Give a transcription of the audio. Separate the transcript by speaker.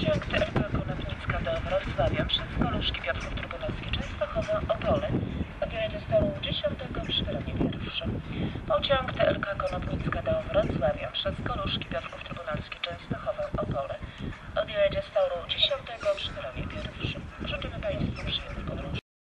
Speaker 1: Projekt RP Konopnicka do Wrocławia przez Koluszki Piotrków Trybunowski Częstochowa Opole odjedzie z toru 10 przy pierwszym. Pociąg TLK Konopnicka do Wrocławia przez Koluszki Piotrków Trybunowski